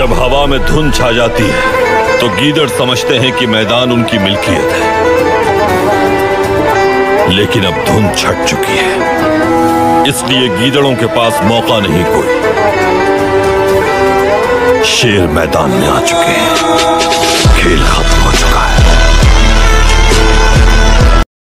जब हवा में धुंध छा जाती है तो गीदड़ समझते हैं कि मैदान उनकी मिल्कियत है। लेकिन अब धुंध छट चुकी है। इसलिए गीदड़ों के पास मौका नहीं कोई। शेर मैदान में आ चुके हैं।